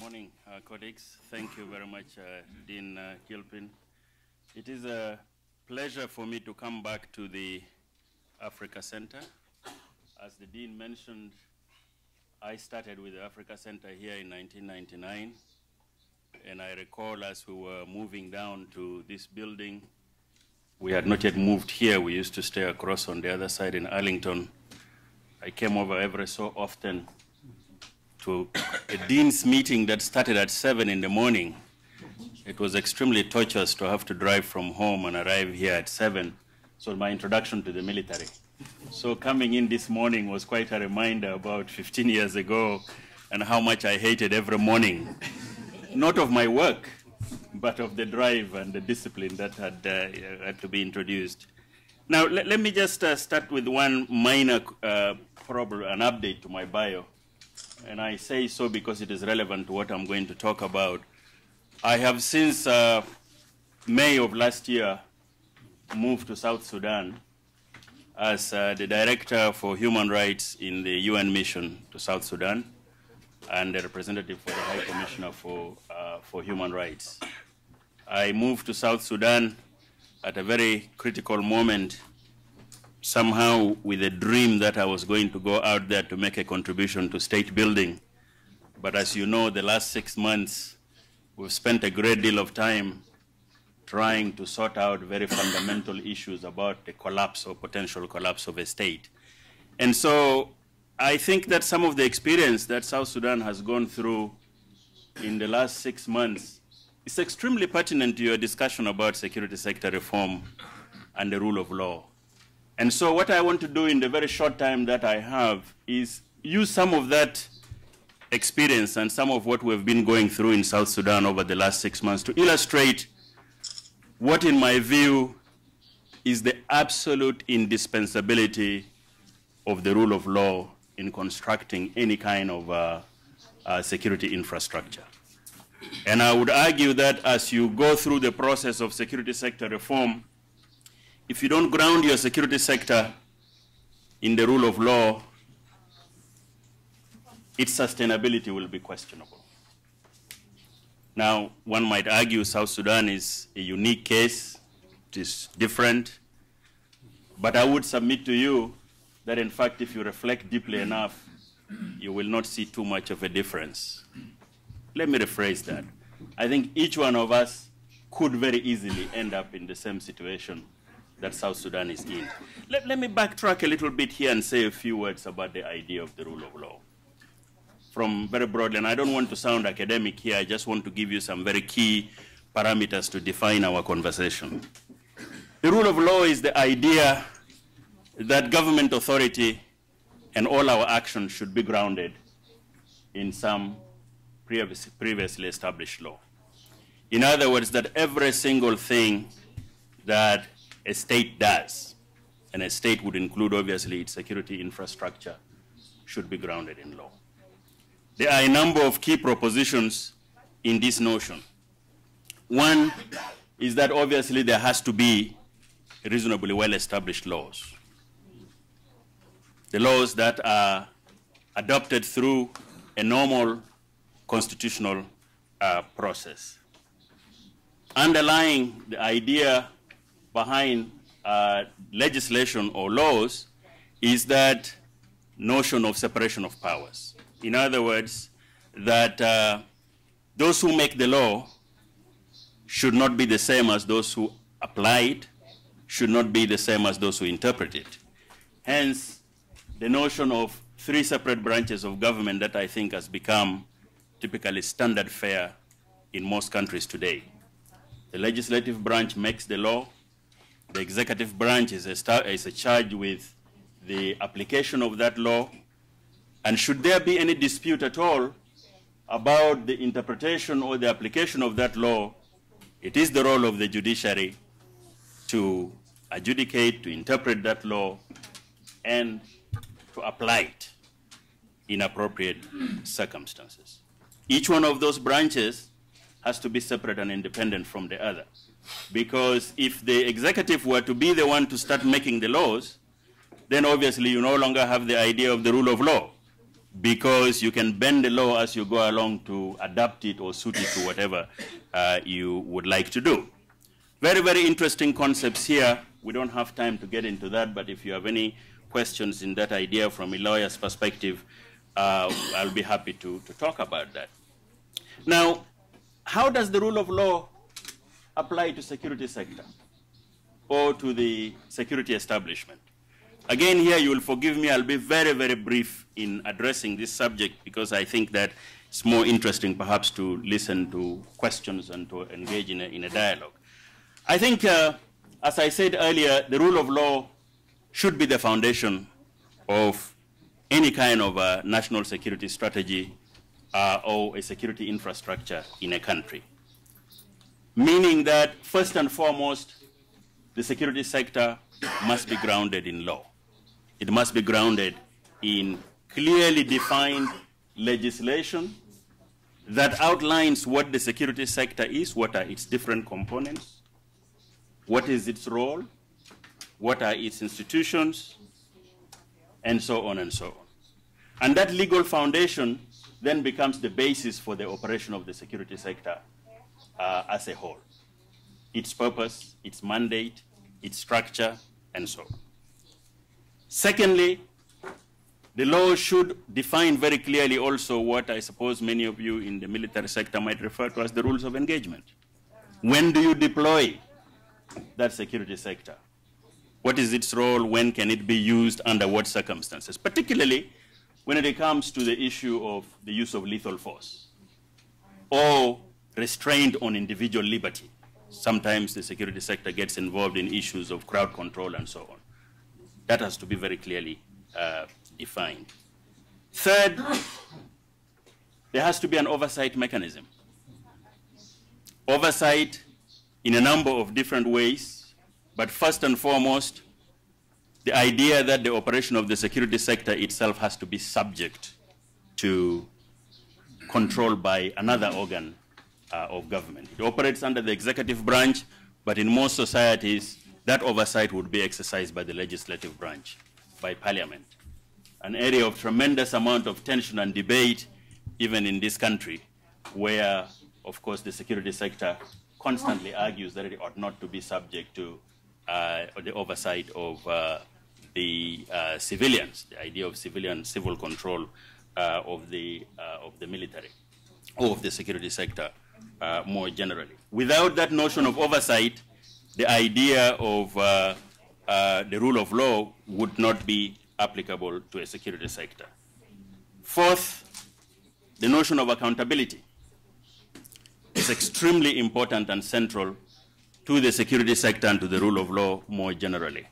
morning, uh, colleagues. Thank you very much, uh, Dean uh, Gilpin. It is a pleasure for me to come back to the Africa Center. As the Dean mentioned, I started with the Africa Center here in 1999, and I recall as we were moving down to this building, we had not yet moved here. We used to stay across on the other side in Arlington. I came over every so often to a dean's meeting that started at 7 in the morning. It was extremely torturous to have to drive from home and arrive here at 7. So my introduction to the military. So coming in this morning was quite a reminder about 15 years ago and how much I hated every morning. Not of my work, but of the drive and the discipline that had, uh, had to be introduced. Now, let, let me just uh, start with one minor uh, problem, an update to my bio. And I say so because it is relevant to what I'm going to talk about. I have since uh, May of last year moved to South Sudan as uh, the Director for Human Rights in the UN mission to South Sudan and the representative for the High Commissioner for, uh, for Human Rights. I moved to South Sudan at a very critical moment, somehow with a dream that I was going to go out there to make a contribution to state building. But as you know, the last six months, we've spent a great deal of time trying to sort out very fundamental issues about the collapse or potential collapse of a state. And so I think that some of the experience that South Sudan has gone through in the last six months is extremely pertinent to your discussion about security sector reform and the rule of law. And so what I want to do in the very short time that I have is use some of that experience and some of what we've been going through in South Sudan over the last six months to illustrate what, in my view, is the absolute indispensability of the rule of law in constructing any kind of uh, uh, security infrastructure. And I would argue that as you go through the process of security sector reform, if you don't ground your security sector in the rule of law, its sustainability will be questionable. Now, one might argue South Sudan is a unique case, it is different, but I would submit to you that in fact, if you reflect deeply enough, you will not see too much of a difference. Let me rephrase that. I think each one of us could very easily end up in the same situation that South Sudan is in. Let, let me backtrack a little bit here and say a few words about the idea of the rule of law. From very broadly, and I don't want to sound academic here, I just want to give you some very key parameters to define our conversation. The rule of law is the idea that government authority and all our actions should be grounded in some previous, previously established law. In other words, that every single thing that a state does, and a state would include obviously its security infrastructure, should be grounded in law. There are a number of key propositions in this notion. One is that obviously there has to be reasonably well-established laws. The laws that are adopted through a normal constitutional uh, process. Underlying the idea behind uh, legislation or laws is that notion of separation of powers. In other words, that uh, those who make the law should not be the same as those who apply it, should not be the same as those who interpret it. Hence, the notion of three separate branches of government that I think has become typically standard fare in most countries today. The legislative branch makes the law. The executive branch is, is a charge with the application of that law. And should there be any dispute at all about the interpretation or the application of that law, it is the role of the judiciary to adjudicate, to interpret that law, and to apply it in appropriate circumstances. Each one of those branches has to be separate and independent from the other. Because if the executive were to be the one to start making the laws, then obviously you no longer have the idea of the rule of law. because you can bend the law as you go along to adapt it or suit it to whatever uh, you would like to do. Very, very interesting concepts here. We don't have time to get into that, but if you have any questions in that idea from a lawyer's perspective, uh, I'll be happy to, to talk about that. Now, how does the rule of law apply to security sector or to the security establishment? Again, here you will forgive me, I'll be very, very brief in addressing this subject because I think that it's more interesting perhaps to listen to questions and to engage in a, in a dialogue. I think, uh, as I said earlier, the rule of law should be the foundation of any kind of national security strategy uh, or a security infrastructure in a country. Meaning that, first and foremost, the security sector must be grounded in law. It must be grounded in clearly defined legislation that outlines what the security sector is, what are its different components, what is its role, what are its institutions, and so on and so on. And that legal foundation then becomes the basis for the operation of the security sector uh, as a whole. Its purpose, its mandate, its structure, and so on. Secondly, the law should define very clearly also what I suppose many of you in the military sector might refer to as the rules of engagement. When do you deploy that security sector? What is its role? When can it be used? Under what circumstances? Particularly when it comes to the issue of the use of lethal force or restraint on individual liberty. Sometimes the security sector gets involved in issues of crowd control and so on. That has to be very clearly uh, defined. Third, there has to be an oversight mechanism. Oversight in a number of different ways, but first and foremost, the idea that the operation of the security sector itself has to be subject to control by another organ uh, of government. It operates under the executive branch, but in most societies, that oversight would be exercised by the legislative branch, by parliament. An area of tremendous amount of tension and debate, even in this country, where, of course, the security sector constantly argues that it ought not to be subject to uh, the oversight of uh, the uh, civilians, the idea of civilian civil control uh, of, the, uh, of the military, or of the security sector uh, more generally. Without that notion of oversight, the idea of uh, uh, the rule of law would not be applicable to a security sector. Fourth, the notion of accountability is extremely important and central to the security sector and to the rule of law more generally.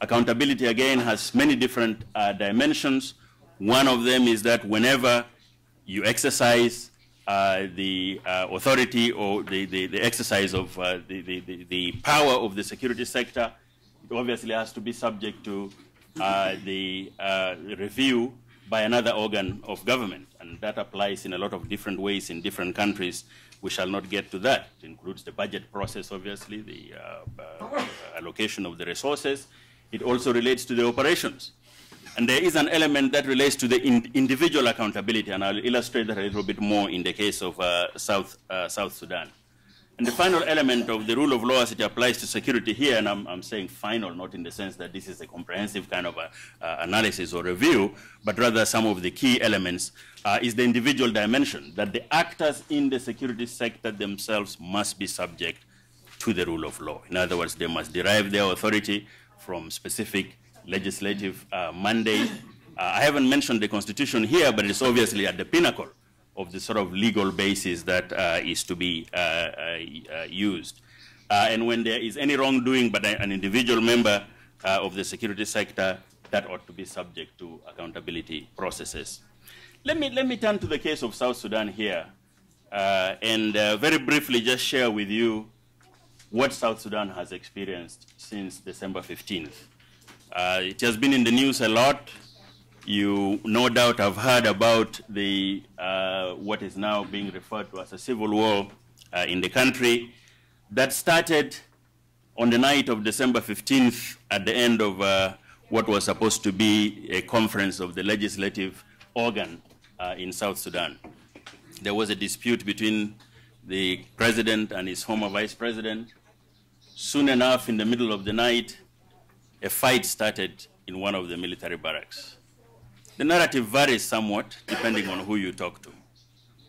Accountability, again, has many different uh, dimensions. One of them is that whenever you exercise uh, the uh, authority or the, the, the exercise of uh, the, the, the, power of the security sector, it obviously has to be subject to uh, the uh, review by another organ of government. And that applies in a lot of different ways in different countries. We shall not get to that. It includes the budget process, obviously, the allocation of the resources. It also relates to the operations. And there is an element that relates to the in individual accountability, and I'll illustrate that a little bit more in the case of uh, South, uh, South Sudan. And the final element of the rule of law as it applies to security here, and I'm, I'm saying final, not in the sense that this is a comprehensive kind of a, uh, analysis or review, but rather some of the key elements, uh, is the individual dimension, that the actors in the security sector themselves must be subject to the rule of law. In other words, they must derive their authority from specific legislative uh, mandate. Uh, I haven't mentioned the Constitution here, but it's obviously at the pinnacle of the sort of legal basis that uh, is to be uh, uh, uh, used. and when there is any wrongdoing by an individual member of the security sector, that ought to be subject to accountability processes. Let me, let me turn to the case of South Sudan here and very briefly just share with you what South Sudan has experienced since December 15th. Uh, it has been in the news a lot. You no doubt have heard about the, uh, what is now being referred to as a civil war uh, in the country. That started on the night of December 15th at the end of uh, what was supposed to be a conference of the legislative organ uh, in South Sudan. There was a dispute between the president and his former vice president. Soon enough, in the middle of the night, a fight started in one of the military barracks. The narrative varies somewhat depending on who you talk to.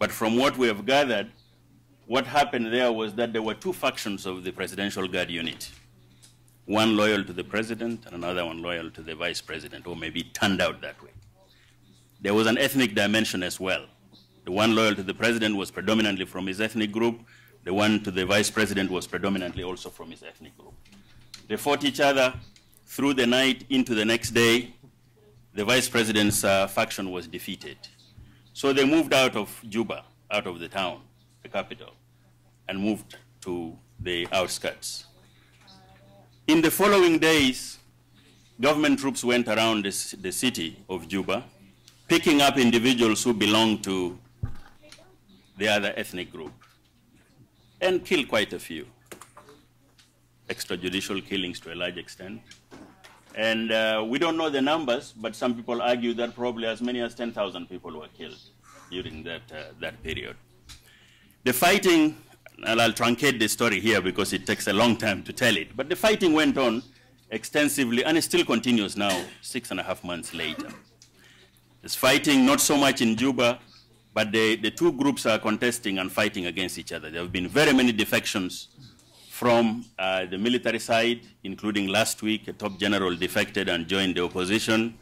But from what we have gathered, what happened there was that there were two factions of the Presidential Guard unit. One loyal to the president and another one loyal to the vice president, or maybe turned out that way. There was an ethnic dimension as well. The one loyal to the president was predominantly from his ethnic group. The one to the vice president was predominantly also from his ethnic group. They fought each other through the night into the next day. The vice president's uh, faction was defeated. So they moved out of Juba, out of the town, the capital, and moved to the outskirts. In the following days, government troops went around the, the city of Juba, picking up individuals who belonged to the other ethnic group, and killed quite a few. Extrajudicial killings to a large extent. And uh, we don't know the numbers, but some people argue that probably as many as 10,000 people were killed during that, uh, that period. The fighting, and I'll truncate the story here because it takes a long time to tell it, but the fighting went on extensively and it still continues now, six and a half months later. There's fighting not so much in Juba, but the, the two groups are contesting and fighting against each other. There have been very many defections from uh, the military side, including last week, a top general defected and joined the opposition.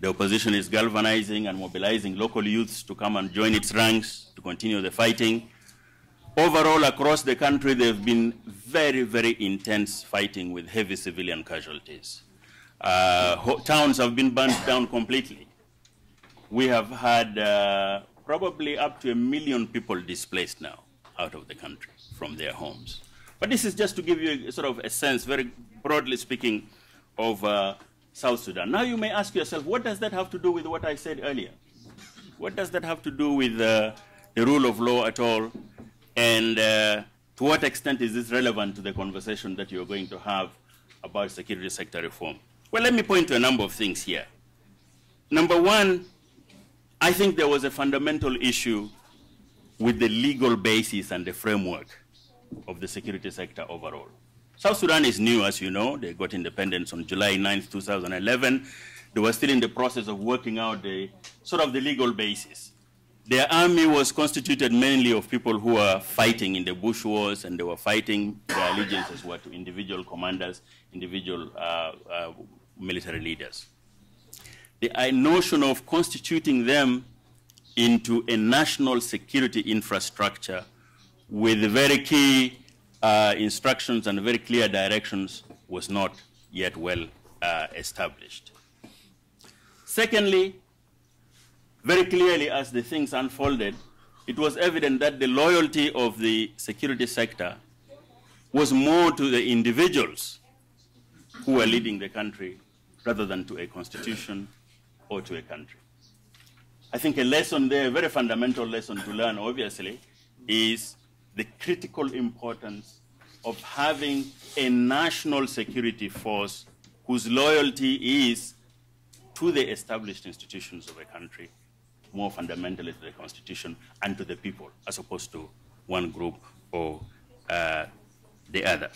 The opposition is galvanizing and mobilizing local youths to come and join its ranks to continue the fighting. Overall, across the country, there have been very, very intense fighting with heavy civilian casualties. Uh, towns have been burnt down completely. We have had uh, probably up to a million people displaced now out of the country from their homes. But this is just to give you a, sort of a sense, very broadly speaking, of uh, South Sudan. Now you may ask yourself, what does that have to do with what I said earlier? What does that have to do with uh, the rule of law at all? And uh, to what extent is this relevant to the conversation that you're going to have about security sector reform? Well, let me point to a number of things here. Number one, I think there was a fundamental issue with the legal basis and the framework of the security sector overall. South Sudan is new, as you know. They got independence on July 9th, 2011. They were still in the process of working out the sort of the legal basis. Their army was constituted mainly of people who were fighting in the bush wars, and they were fighting, their allegiances were to individual commanders, individual uh, uh, military leaders. The notion of constituting them into a national security infrastructure with very key uh, instructions and very clear directions was not yet well uh, established. Secondly, very clearly as the things unfolded, it was evident that the loyalty of the security sector was more to the individuals who were leading the country rather than to a constitution or to a country. I think a lesson there, a very fundamental lesson to learn, obviously, is the critical importance of having a national security force whose loyalty is to the established institutions of a country, more fundamentally to the Constitution and to the people, as opposed to one group or uh, the other.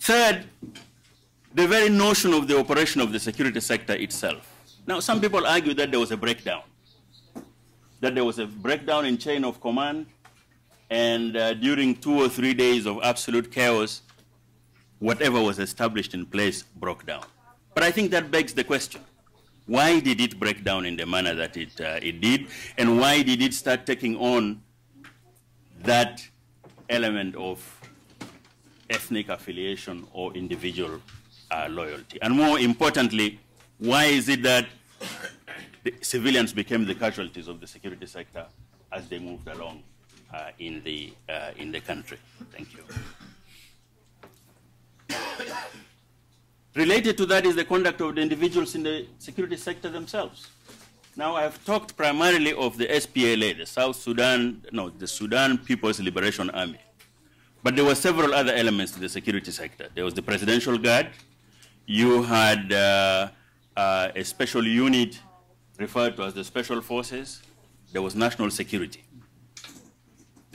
Third, the very notion of the operation of the security sector itself. Now, some people argue that there was a breakdown, that there was a breakdown in chain of command, and uh, during two or three days of absolute chaos, whatever was established in place broke down. But I think that begs the question. Why did it break down in the manner that it, uh, it did? And why did it start taking on that element of ethnic affiliation or individual uh, loyalty? And more importantly, why is it that civilians became the casualties of the security sector as they moved along in, the, uh, in the country. Thank you. Related to that is the conduct of the individuals in the security sector themselves. Now, I've talked primarily of the SPLA, the South Sudan, no, the Sudan People's Liberation Army. But there were several other elements to the security sector. There was the Presidential Guard. You had uh, uh, a special unit referred to as the special forces, there was national security.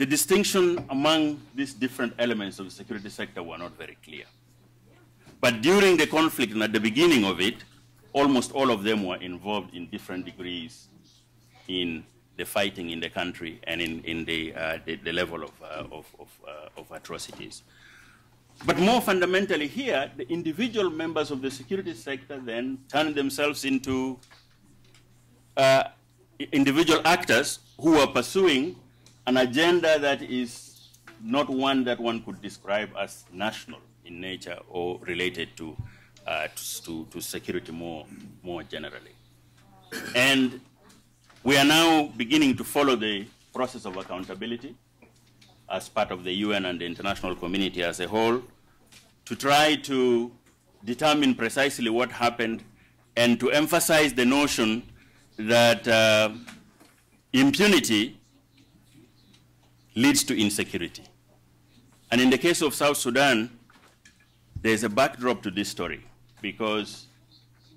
The distinction among these different elements of the security sector were not very clear. But during the conflict and at the beginning of it, almost all of them were involved in different degrees in the fighting in the country and in, in the, uh, the, the, level of, uh, of, of, uh, of, atrocities. But more fundamentally here, the individual members of the security sector then turned themselves into uh, individual actors who are pursuing an agenda that is not one that one could describe as national in nature or related to, uh, to, to, security more, more generally. And we are now beginning to follow the process of accountability as part of the UN and the international community as a whole to try to determine precisely what happened and to emphasize the notion that uh, impunity leads to insecurity. And in the case of South Sudan, there's a backdrop to this story because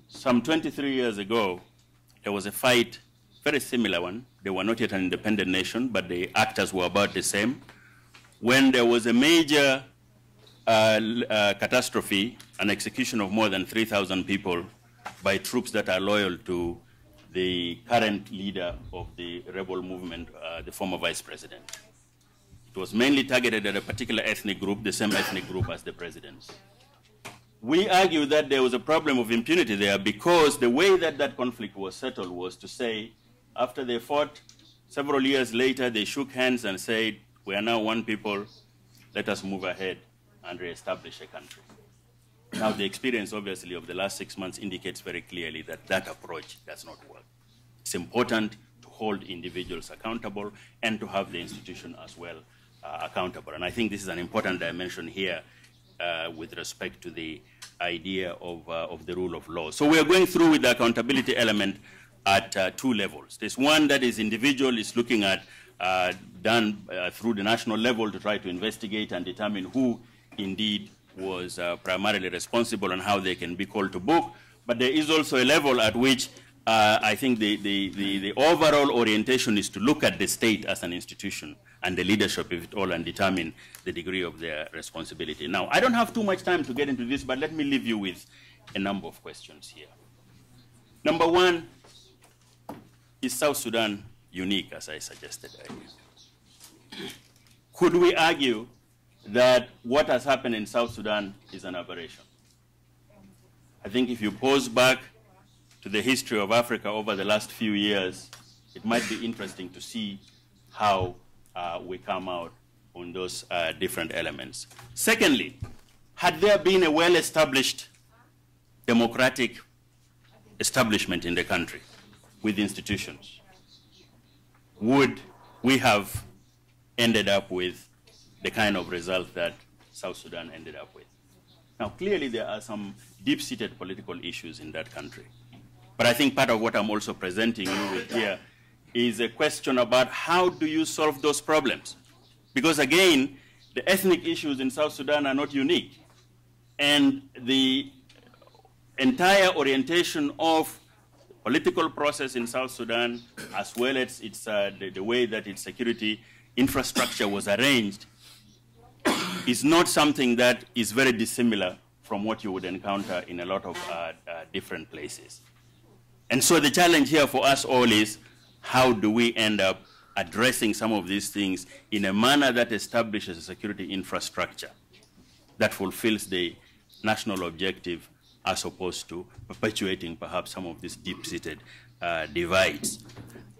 some 23 years ago, there was a fight, very similar one. They were not yet an independent nation, but the actors were about the same. When there was a major uh, uh, catastrophe, an execution of more than 3,000 people by troops that are loyal to the current leader of the rebel movement, uh, the former vice president. It was mainly targeted at a particular ethnic group, the same ethnic group as the president's. We argue that there was a problem of impunity there because the way that that conflict was settled was to say, after they fought, several years later, they shook hands and said, we are now one people, let us move ahead and reestablish a country. Now, the experience, obviously, of the last six months indicates very clearly that that approach does not work. It's important to hold individuals accountable and to have the institution as well accountable. And I think this is an important dimension here uh, with respect to the idea of, uh, of the rule of law. So we are going through with the accountability element at uh, two levels. There's one that is individual, is looking at uh, done uh, through the national level to try to investigate and determine who indeed was uh, primarily responsible and how they can be called to book. But there is also a level at which uh, I think the, the, the, the, overall orientation is to look at the state as an institution and the leadership of it all and determine the degree of their responsibility. Now, I don't have too much time to get into this, but let me leave you with a number of questions here. Number one, is South Sudan unique, as I suggested earlier? Could we argue that what has happened in South Sudan is an aberration? I think if you pause back to the history of Africa over the last few years, it might be interesting to see how uh, we come out on those uh, different elements. Secondly, had there been a well-established democratic establishment in the country with institutions, would we have ended up with the kind of result that South Sudan ended up with? Now, clearly there are some deep-seated political issues in that country. But I think part of what I'm also presenting you with here is a question about how do you solve those problems? Because again, the ethnic issues in South Sudan are not unique. And the entire orientation of political process in South Sudan, as well as its, uh, the, the, way that its security infrastructure was arranged, is not something that is very dissimilar from what you would encounter in a lot of uh, uh, different places. And so the challenge here for us all is how do we end up addressing some of these things in a manner that establishes a security infrastructure that fulfills the national objective as opposed to perpetuating perhaps some of these deep-seated uh, divides.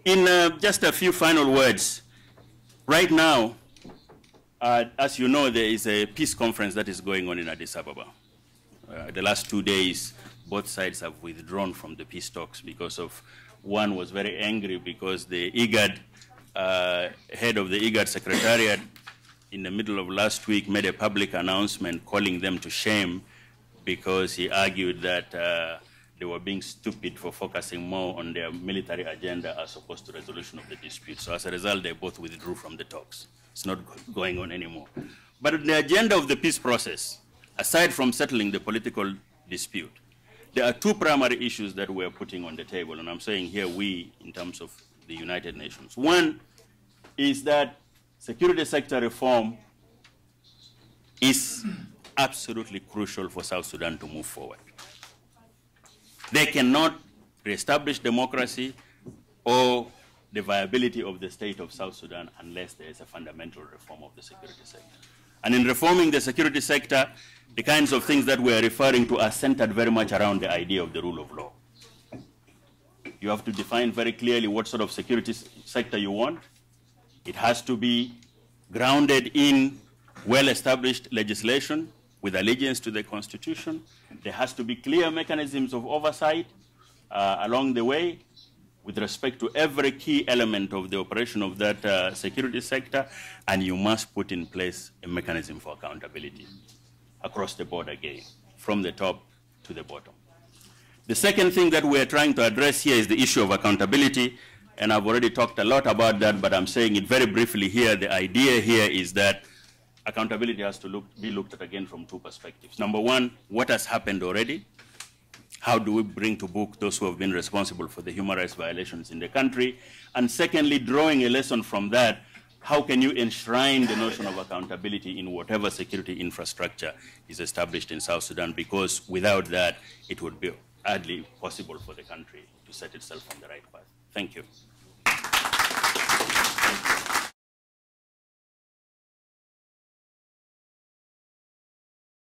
In uh, just a few final words, right now, uh, as you know, there is a peace conference that is going on in Addis Ababa. Uh, the last two days, both sides have withdrawn from the peace talks because of one was very angry because the IGAD, uh, head of the IGAD secretariat, in the middle of last week made a public announcement calling them to shame because he argued that uh, they were being stupid for focusing more on their military agenda as opposed to resolution of the dispute. So as a result, they both withdrew from the talks. It's not going on anymore. But the agenda of the peace process, aside from settling the political dispute, there are two primary issues that we're putting on the table, and I'm saying here we in terms of the United Nations. One is that security sector reform is absolutely crucial for South Sudan to move forward. They cannot reestablish democracy or the viability of the state of South Sudan unless there is a fundamental reform of the security sector. And in reforming the security sector, the kinds of things that we are referring to are centered very much around the idea of the rule of law. You have to define very clearly what sort of security sector you want. It has to be grounded in well-established legislation with allegiance to the Constitution. There has to be clear mechanisms of oversight uh, along the way with respect to every key element of the operation of that uh, security sector, and you must put in place a mechanism for accountability across the board again, from the top to the bottom. The second thing that we're trying to address here is the issue of accountability, and I've already talked a lot about that, but I'm saying it very briefly here. The idea here is that accountability has to look, be looked at again from two perspectives. Number one, what has happened already? How do we bring to book those who have been responsible for the human rights violations in the country? And secondly, drawing a lesson from that, how can you enshrine the notion of accountability in whatever security infrastructure is established in South Sudan? Because without that, it would be hardly possible for the country to set itself on the right path. Thank you.